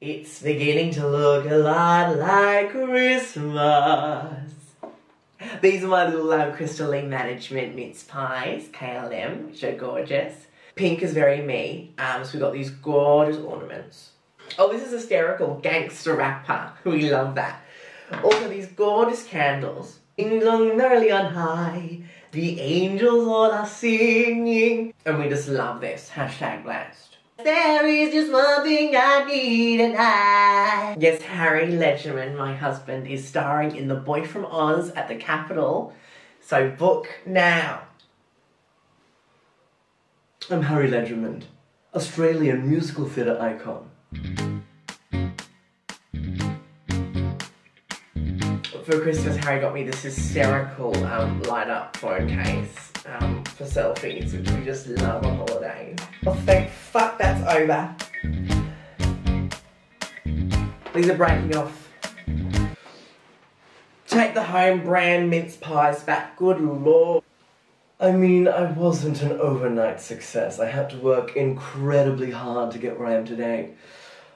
It's beginning to look a lot like Christmas. These are my little um, crystalline management mince pies, KLM, which are gorgeous. Pink is very me, um, so we've got these gorgeous ornaments. Oh, this is hysterical gangster rapper. We love that. Also, these gorgeous candles. Ding merrily on high, the angels all are singing. And we just love this. Hashtag blessed. There is just one thing I need and I... Yes, Harry Ledgerman, my husband, is starring in The Boy from Oz at the Capitol. So book now. I'm Harry Ledgerman, Australian musical theatre icon. For Christmas, Harry got me this hysterical um, light up phone case um, for selfies, which we just love on holiday. Oh, thank fuck that's over. These are breaking off. Take the home brand mince pies back, good lord. I mean, I wasn't an overnight success. I had to work incredibly hard to get where I am today.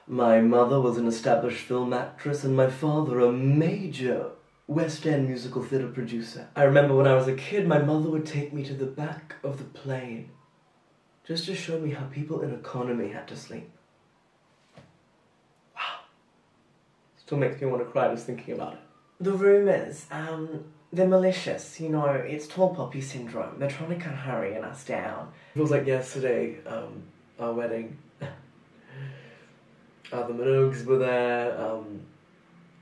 My mother was an established film actress, and my father a major West End musical theatre producer. I remember when I was a kid, my mother would take me to the back of the plane just to show me how people in economy had to sleep. Wow. Still makes me want to cry just thinking about it. The rumours, um, they're malicious, you know, it's tall poppy syndrome. They're trying to cut Harry and us down. It was like yesterday, um, our wedding. uh, the Minogues were there, um,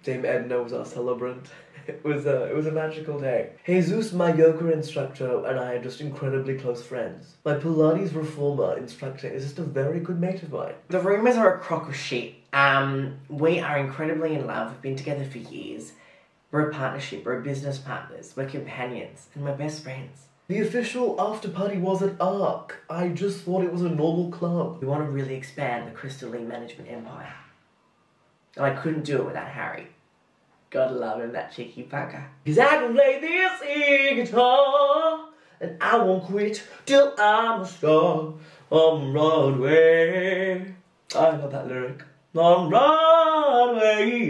Dame Edna was our celebrant. It was a it was a magical day. Jesus, my yoga instructor, and I are just incredibly close friends. My Pilates reformer instructor is just a very good mate of mine. The rumours are a crock of shit. Um, we are incredibly in love. We've been together for years. We're a partnership. We're business partners. We're companions, and we're best friends. The official after party was at ARQ. I just thought it was a normal club. We want to really expand the Crystalline Management empire. And I couldn't do it without Harry. God love him, that cheeky fucker. Cause I can play this air guitar, and I won't quit till I'm a star on Broadway. I love that lyric. On Broadway.